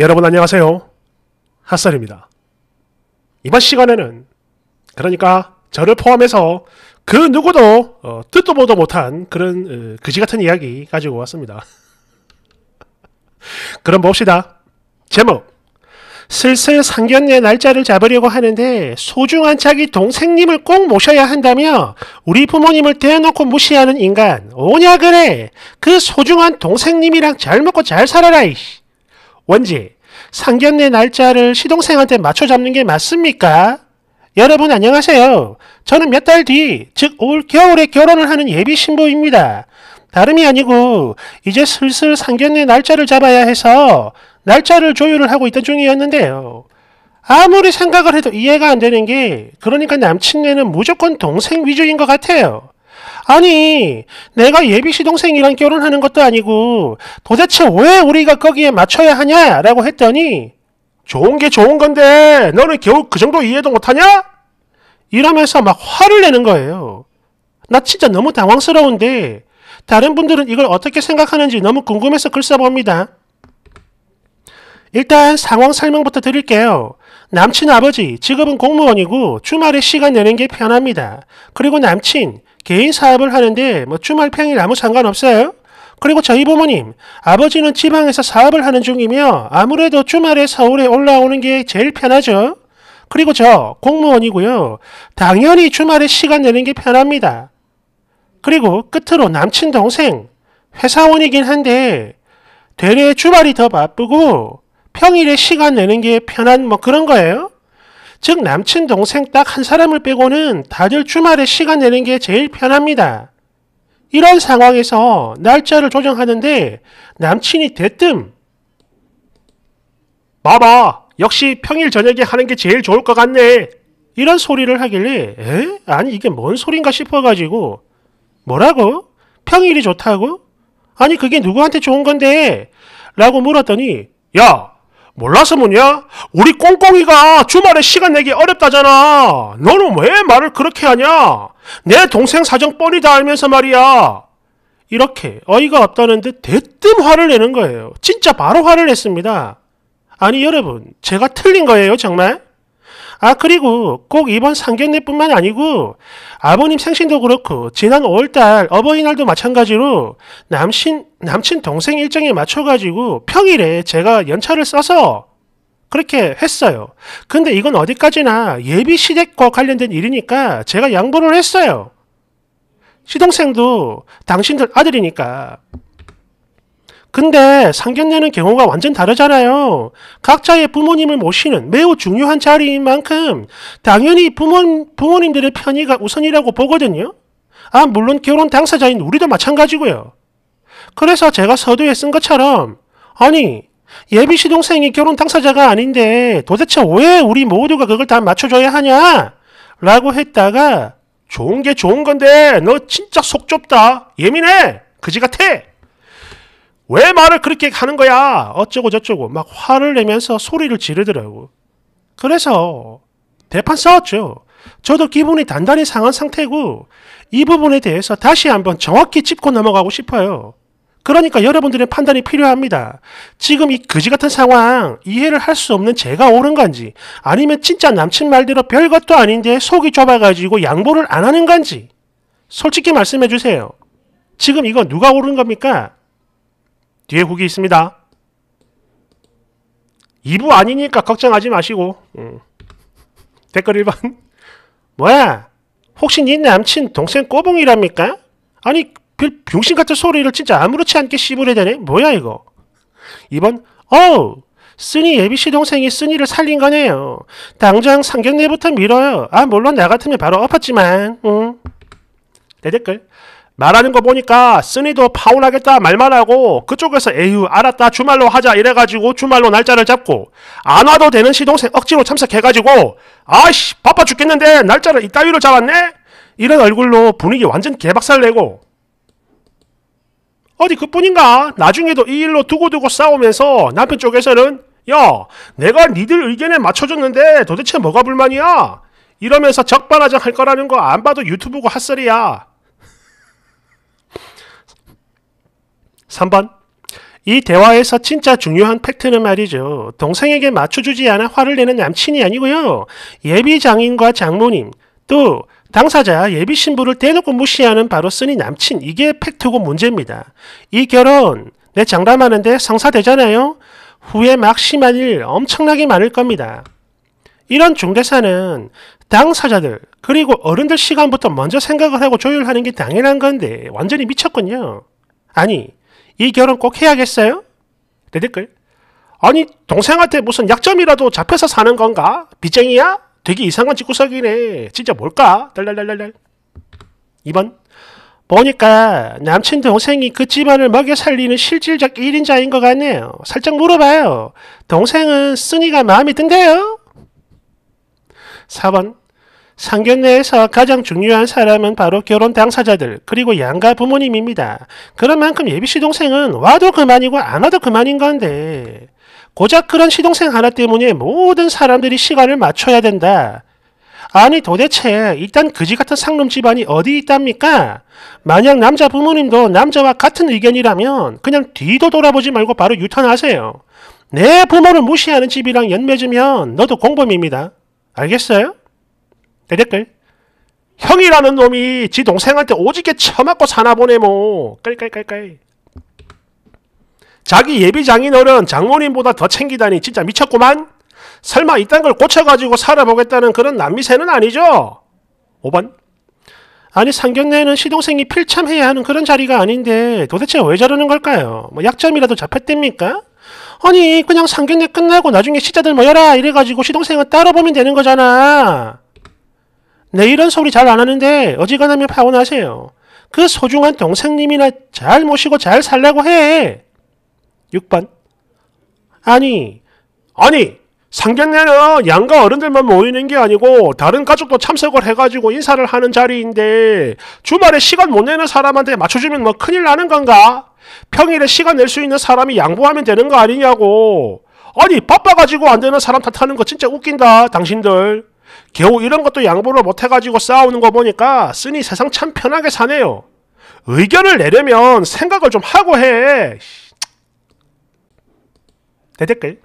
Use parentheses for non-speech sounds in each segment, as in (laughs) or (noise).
여러분 안녕하세요. 핫살입니다. 이번 시간에는 그러니까 저를 포함해서 그 누구도 어, 듣도 보도 못한 그런 어, 그지 같은 이야기 가지고 왔습니다. (laughs) 그럼 봅시다. 제목 슬슬 상견례 날짜를 잡으려고 하는데 소중한 자기 동생님을 꼭 모셔야 한다며 우리 부모님을 대놓고 무시하는 인간 오냐 그래 그 소중한 동생님이랑 잘 먹고 잘 살아라 이씨 원지 상견례 날짜를 시동생한테 맞춰 잡는 게 맞습니까? 여러분 안녕하세요. 저는 몇 달 뒤, 즉 올 겨울에 결혼을 하는 예비 신부입니다. 다름이 아니고 이제 슬슬 상견례 날짜를 잡아야 해서 날짜를 조율을 하고 있던 중이었는데요. 아무리 생각을 해도 이해가 안 되는 게 그러니까 남친네는 무조건 동생 위주인 것 같아요. 아니 내가 예비 시동생이랑 결혼하는 것도 아니고 도대체 왜 우리가 거기에 맞춰야 하냐라고 했더니 좋은 게 좋은 건데 너는 겨우 그 정도 이해도 못하냐? 이러면서 막 화를 내는 거예요. 나 진짜 너무 당황스러운데 다른 분들은 이걸 어떻게 생각하는지 너무 궁금해서 글 써봅니다. 일단 상황 설명부터 드릴게요. 남친 아버지 직업은 공무원이고 주말에 시간 내는 게 편합니다. 그리고 남친 개인 사업을 하는데 뭐 주말 평일 아무 상관없어요. 그리고 저희 부모님 아버지는 지방에서 사업을 하는 중이며 아무래도 주말에 서울에 올라오는 게 제일 편하죠. 그리고 저 공무원이고요. 당연히 주말에 시간 내는 게 편합니다. 그리고 끝으로 남친 동생 회사원이긴 한데 되레 주말이 더 바쁘고 평일에 시간 내는 게 편한 뭐 그런 거예요. 즉 남친 동생 딱 한 사람을 빼고는 다들 주말에 시간 내는 게 제일 편합니다. 이런 상황에서 날짜를 조정하는데 남친이 대뜸 봐봐 역시 평일 저녁에 하는 게 제일 좋을 것 같네 이런 소리를 하길래 에? 아니 이게 뭔 소린가 싶어가지고 뭐라고? 평일이 좋다고? 아니 그게 누구한테 좋은 건데? 라고 물었더니 야 몰라서 뭐냐? 우리 꽁꽁이가 주말에 시간 내기 어렵다잖아. 너는 왜 말을 그렇게 하냐? 내 동생 사정 뻔히 다 알면서 말이야. 이렇게 어이가 없다는 듯 대뜸 화를 내는 거예요. 진짜 바로 화를 냈습니다. 아니 여러분 제가 틀린 거예요 정말? 아 그리고 꼭 이번 상견례뿐만 아니고 아버님 생신도 그렇고 지난 5월달 어버이날도 마찬가지로 남친 남친 동생 일정에 맞춰가지고 평일에 제가 연차를 써서 그렇게 했어요. 근데 이건 어디까지나 예비 시댁과 관련된 일이니까 제가 양보를 했어요. 시동생도 당신들 아들이니까. 근데 상견례는 경우가 완전 다르잖아요. 각자의 부모님을 모시는 매우 중요한 자리인 만큼 당연히 부모, 부모님들의 편의가 우선이라고 보거든요. 아, 물론 결혼 당사자인 우리도 마찬가지고요. 그래서 제가 서두에 쓴 것처럼 아니 예비 시동생이 결혼 당사자가 아닌데 도대체 왜 우리 모두가 그걸 다 맞춰줘야 하냐? 라고 했다가 좋은 게 좋은 건데 너 진짜 속 좁다. 예민해. 그지 같아. 왜 말을 그렇게 하는 거야? 어쩌고 저쩌고 막 화를 내면서 소리를 지르더라고. 그래서 대판 싸웠죠. 저도 기분이 단단히 상한 상태고 이 부분에 대해서 다시 한번 정확히 짚고 넘어가고 싶어요. 그러니까 여러분들의 판단이 필요합니다. 지금 이 그지 같은 상황 이해를 할 수 없는 제가 옳은 건지 아니면 진짜 남친 말대로 별것도 아닌데 속이 좁아가지고 양보를 안 하는 건지 솔직히 말씀해 주세요. 지금 이거 누가 옳은 겁니까? 뒤에 후기 있습니다. 2부 아니니까 걱정하지 마시고 음. 댓글 1번 (laughs) 뭐야 혹시 네 남친 동생 꼬봉이랍니까? 아니 별 병신 같은 소리를 진짜 아무렇지 않게 씹으려대네 뭐야 이거 2번 어우 쓰니 예비씨 동생이 쓰니를 살린 거네요 당장 상견례부터 밀어요 아 물론 나 같으면 바로 엎었지만 응. 내 댓글 말하는 거 보니까 쓰니도 파혼하겠다 말만 하고 그쪽에서 에휴 알았다 주말로 하자 이래가지고 주말로 날짜를 잡고 안 와도 되는 시동생 억지로 참석해가지고 아이씨 바빠 죽겠는데 날짜를 이따위로 잡았네? 이런 얼굴로 분위기 완전 개박살 내고 어디 그뿐인가 나중에도 이 일로 두고두고 싸우면서 남편 쪽에서는 야 내가 니들 의견에 맞춰줬는데 도대체 뭐가 불만이야? 이러면서 적반하장 할 거라는 거 안 봐도 유튜브고 핫소리야 3번 이 대화에서 진짜 중요한 팩트는 말이죠. 동생에게 맞춰주지 않아 화를 내는 남친이 아니고요. 예비 장인과 장모님, 또 당사자 예비 신부를 대놓고 무시하는 바로 쓰니 남친 이게 팩트고 문제입니다. 이 결혼 내 장담하는데 성사되잖아요. 후에 막 심한 일 엄청나게 많을 겁니다. 이런 중대사는 당사자들 그리고 어른들 시간부터 먼저 생각을 하고 조율하는 게 당연한 건데 완전히 미쳤군요. 아니 이 결혼 꼭 해야겠어요? 내 댓글 아니 동생한테 무슨 약점이라도 잡혀서 사는 건가? 빚쟁이야? 되게 이상한 집구석이네. 진짜 뭘까? 달달달달달. 2번. 보니까 남친 동생이 그 집안을 먹여 살리는 실질적 1인자인 것 같네요. 살짝 물어봐요. 동생은 쓰니가 마음에 든대요? 4번. 상견례에서 가장 중요한 사람은 바로 결혼 당사자들 그리고 양가 부모님입니다. 그런 만큼 예비 시동생은 와도 그만이고 안 와도 그만인 건데 고작 그런 시동생 하나 때문에 모든 사람들이 시간을 맞춰야 된다. 아니 도대체 일단 그지 같은 상놈 집안이 어디 있답니까? 만약 남자 부모님도 남자와 같은 의견이라면 그냥 뒤도 돌아보지 말고 바로 유턴하세요. 내 부모를 무시하는 집이랑 연맺으면 너도 공범입니다. 알겠어요? 내 댓글 형이라는 놈이 지 동생한테 오지게 처맞고 사나 보네 뭐 깔깔깔깔 자기 예비 장인어른 장모님보다 더 챙기다니 진짜 미쳤구만. 설마 이딴 걸 고쳐가지고 살아보겠다는 그런 남미새는 아니죠? 5번. 아니 상견례는 시동생이 필참해야 하는 그런 자리가 아닌데 도대체 왜 저러는 걸까요? 뭐 약점이라도 잡혔답니까? 아니 그냥 상견례 끝나고 나중에 시자들 모여라 이래가지고 시동생은 따로 보면 되는 거잖아. 네 이런 소리 잘 안 하는데 어지간하면 파혼하세요. 그 소중한 동생님이나 잘 모시고 잘 살라고 해. 6번. 아니, 아니, 상견례는 양가 어른들만 모이는 게 아니고 다른 가족도 참석을 해가지고 인사를 하는 자리인데 주말에 시간 못 내는 사람한테 맞춰주면 뭐 큰일 나는 건가? 평일에 시간 낼 수 있는 사람이 양보하면 되는 거 아니냐고. 아니 바빠가지고 안 되는 사람 탓하는 거 진짜 웃긴다 당신들. 겨우 이런 것도 양보를 못해가지고 싸우는 거 보니까 쓰니 세상 참 편하게 사네요. 의견을 내려면 생각을 좀 하고 해. 내 댓글.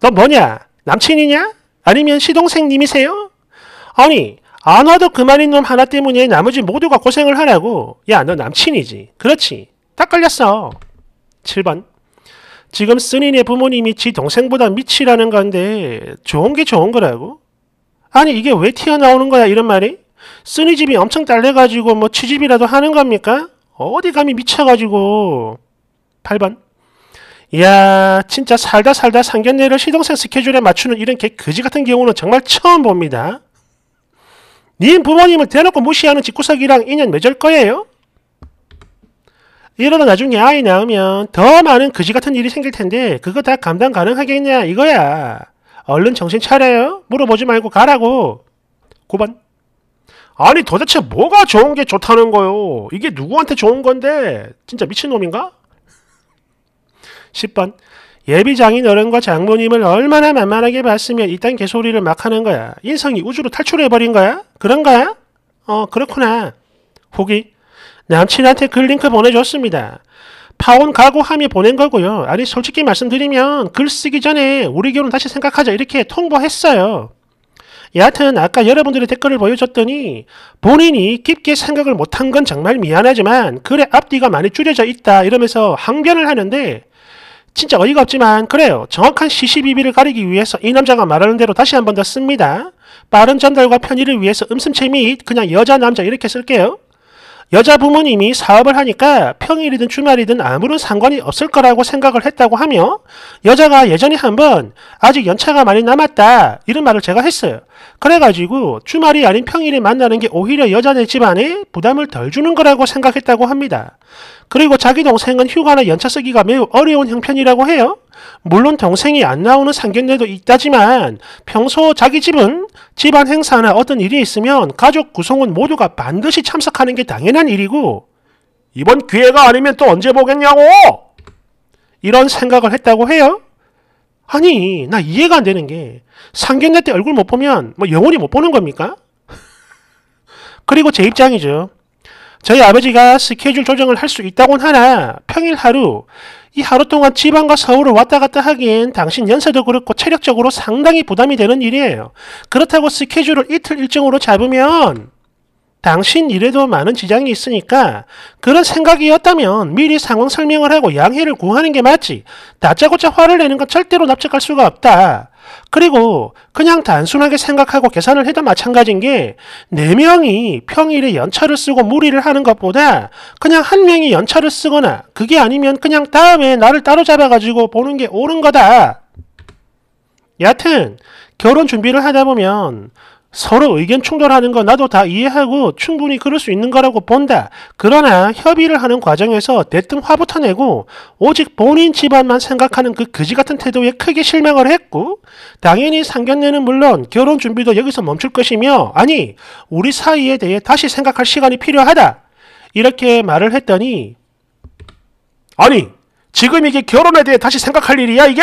너 뭐냐? 남친이냐? 아니면 시동생님이세요? 아니, 안 와도 그만인 놈 하나 때문에 나머지 모두가 고생을 하라고. 야, 너 남친이지. 그렇지. 딱 걸렸어. 7번. 지금 쓴이네 부모님이 지 동생보다 미치라는 건데 좋은 게 좋은 거라고? 아니 이게 왜 튀어나오는 거야 이런 말이? 쓴이 집이 엄청 딸려가지고 뭐 취집이라도 하는 겁니까? 어디 감히 미쳐가지고 8번 이야 진짜 살다 살다 상견례를 시동생 스케줄에 맞추는 이런 개 그지 같은 경우는 정말 처음 봅니다. 님 부모님을 대놓고 무시하는 집구석이랑 인연 맺을 거예요? 이러다 나중에 아이 낳으면 더 많은 그지 같은 일이 생길 텐데 그거 다 감당 가능하겠냐 이거야. 얼른 정신 차려요. 물어보지 말고 가라고. 9번. 아니 도대체 뭐가 좋은 게 좋다는 거요? 이게 누구한테 좋은 건데? 진짜 미친놈인가? 10번. 예비 장인 어른과 장모님을 얼마나 만만하게 봤으면 이딴 개소리를 막 하는 거야. 인성이 우주로 탈출해버린 거야? 그런 거야? 어, 그렇구나. 후기. 남친한테 글 링크 보내줬습니다. 파혼 각오함이 보낸 거고요. 아니 솔직히 말씀드리면 글 쓰기 전에 우리 결혼 다시 생각하자 이렇게 통보했어요. 여하튼 아까 여러분들의 댓글을 보여줬더니 본인이 깊게 생각을 못한 건 정말 미안하지만 글의 앞뒤가 많이 줄여져 있다 이러면서 항변을 하는데 진짜 어이가 없지만 그래요. 정확한 시시비비를 가리기 위해서 이 남자가 말하는 대로 다시 한 번 더 씁니다. 빠른 전달과 편의를 위해서 음슴체 및 그냥 여자 남자 이렇게 쓸게요. 여자 부모님이 사업을 하니까 평일이든 주말이든 아무런 상관이 없을 거라고 생각을 했다고 하며 여자가 예전에 한번 아직 연차가 많이 남았다 이런 말을 제가 했어요. 그래가지고 주말이 아닌 평일에 만나는 게 오히려 여자네 집안에 부담을 덜 주는 거라고 생각했다고 합니다. 그리고 자기 동생은 휴가나 연차 쓰기가 매우 어려운 형편이라고 해요. 물론 동생이 안 나오는 상견례도 있다지만 평소 자기 집은 집안 행사나 어떤 일이 있으면 가족 구성원 모두가 반드시 참석하는 게 당연한 일이고 이번 기회가 아니면 또 언제 보겠냐고 이런 생각을 했다고 해요. 아니 나 이해가 안 되는 게 상견례 때 얼굴 못 보면 뭐 영원히 못 보는 겁니까? (laughs) 그리고 제 입장이죠. 저희 아버지가 스케줄 조정을 할 수 있다곤 하나 평일 하루 이 하루 동안 지방과 서울을 왔다 갔다 하기엔 당신 연세도 그렇고 체력적으로 상당히 부담이 되는 일이에요. 그렇다고 스케줄을 이틀 일정으로 잡으면 당신 일에도 많은 지장이 있으니까 그런 생각이었다면 미리 상황 설명을 하고 양해를 구하는 게 맞지. 다짜고짜 화를 내는 건 절대로 납득할 수가 없다. 그리고 그냥 단순하게 생각하고 계산을 해도 마찬가지인 게네 명이 평일에 연차를 쓰고 무리를 하는 것보다 그냥 한 명이 연차를 쓰거나 그게 아니면 그냥 다음에 나를 따로 잡아 가지고 보는 게 옳은 거다. 여하튼 결혼 준비를 하다 보면 서로 의견 충돌하는 거 나도 다 이해하고 충분히 그럴 수 있는 거라고 본다. 그러나 협의를 하는 과정에서 대뜸 화부터 내고 오직 본인 집안만 생각하는 그 그지 같은 태도에 크게 실망을 했고 당연히 상견례는 물론 결혼 준비도 여기서 멈출 것이며 아니 우리 사이에 대해 다시 생각할 시간이 필요하다. 이렇게 말을 했더니 아니 지금 이게 결혼에 대해 다시 생각할 일이야 이게?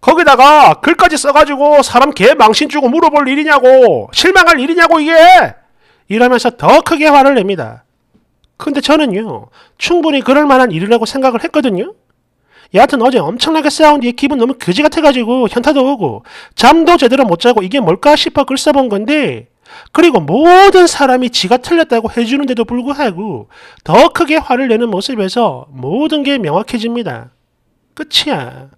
거기다가 글까지 써가지고 사람 개 망신 주고 물어볼 일이냐고 실망할 일이냐고 이게 이러면서 더 크게 화를 냅니다. 근데 저는요 충분히 그럴 만한 일이라고 생각을 했거든요. 여하튼 어제 엄청나게 싸운 뒤에 기분 너무 그지 같아가지고 현타도 오고 잠도 제대로 못 자고 이게 뭘까 싶어 글 써본 건데 그리고 모든 사람이 지가 틀렸다고 해주는데도 불구하고 더 크게 화를 내는 모습에서 모든 게 명확해집니다. 끝이야.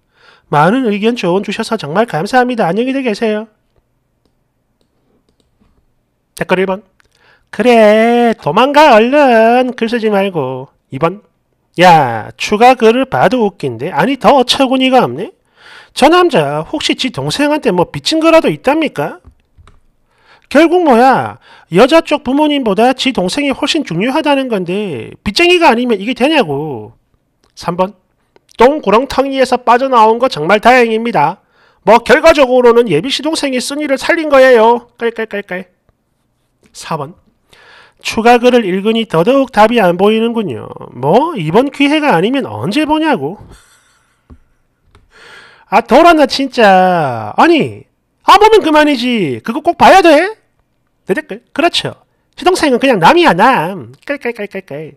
많은 의견 조언 주셔서 정말 감사합니다. 안녕히들 계세요. 댓글 1번. 그래, 도망가, 얼른. 글 쓰지 말고. 2번. 야, 추가 글을 봐도 웃긴데. 아니, 더 어처구니가 없네. 저 남자, 혹시 지 동생한테 뭐 빚진 거라도 있답니까? 결국 뭐야, 여자 쪽 부모님보다 지 동생이 훨씬 중요하다는 건데, 빚쟁이가 아니면 이게 되냐고. 3번. 똥구렁텅이에서 빠져나온 거 정말 다행입니다. 뭐 결과적으로는 예비 시동생이 쓴이를 살린 거예요. 깔깔깔깔. 4번. 추가 글을 읽으니 더더욱 답이 안 보이는군요. 뭐 이번 기회가 아니면 언제 보냐고. 아 돌아나 진짜. 아니 안 보면 그만이지. 그거 꼭 봐야 돼. 내 댓글. 그렇죠. 시동생은 그냥 남이야 남. 깔깔깔깔깔.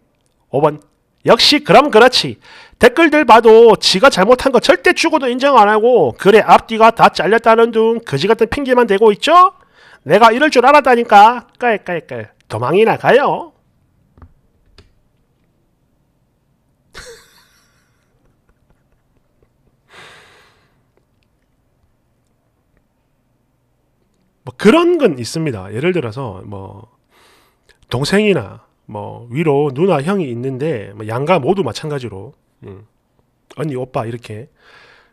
5번. 역시 그럼 그렇지. 댓글들 봐도 지가 잘못한 거 절대 죽어도 인정 안 하고 그래 앞뒤가 다 잘렸다는 둥 거지 같은 핑계만 대고 있죠? 내가 이럴 줄 알았다니까. 깔깔깔. 도망이나 가요. (laughs) 뭐 그런 건 있습니다. 예를 들어서 뭐 동생이나 뭐 위로 누나 형이 있는데 뭐 양가 모두 마찬가지로 음. 언니 오빠 이렇게.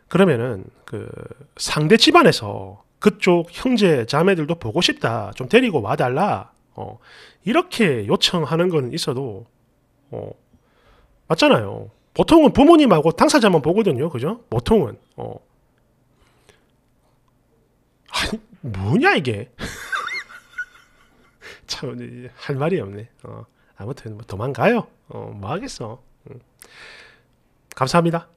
그러면은 그 상대 집안에서 그쪽 형제 자매들도 보고 싶다 좀 데리고 와달라 어 이렇게 요청하는 건 있어도 어 맞잖아요. 보통은 부모님하고 당사자만 보거든요. 그죠? 보통은 어. 아니 뭐냐 이게? (laughs) 참 할 말이 없네. 어 아무튼 뭐 도망가요 어 뭐 하겠어 음. 감사합니다.